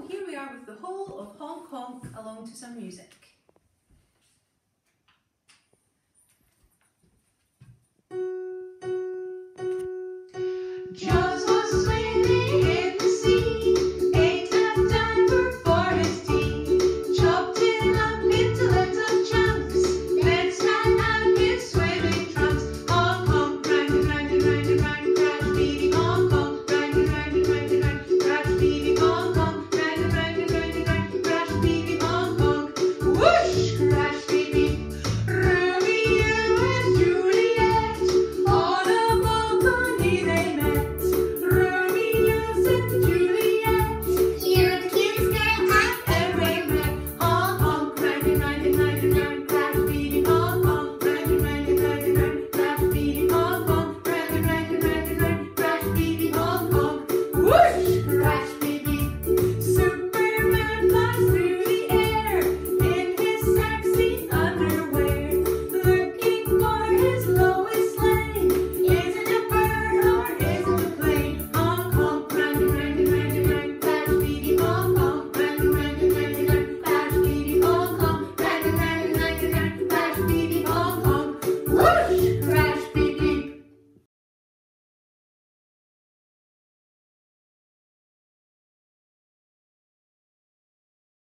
So here we are with the whole of Hong Kong along to some music.